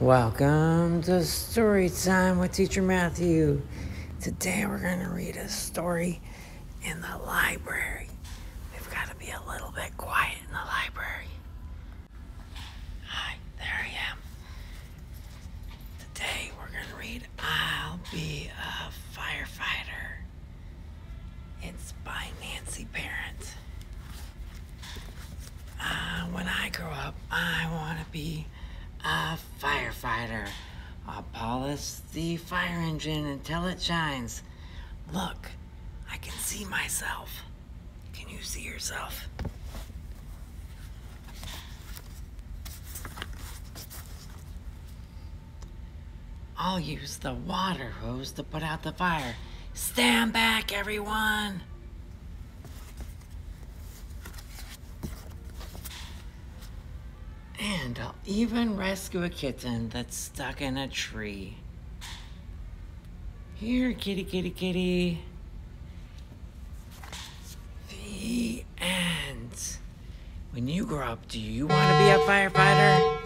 Welcome to Story Time with Teacher Matthew. Today we're going to read a story in the library. We've got to be a little bit quiet in the library. Hi, there I am. Today we're going to read I'll Be a Firefighter. It's by Nancy Parent. Uh, when I grow up, I want to be a firefighter. I'll polish the fire engine until it shines. Look, I can see myself. Can you see yourself? I'll use the water hose to put out the fire. Stand back, everyone! And I'll even rescue a kitten that's stuck in a tree. Here, kitty, kitty, kitty. The end. When you grow up, do you want to be a firefighter?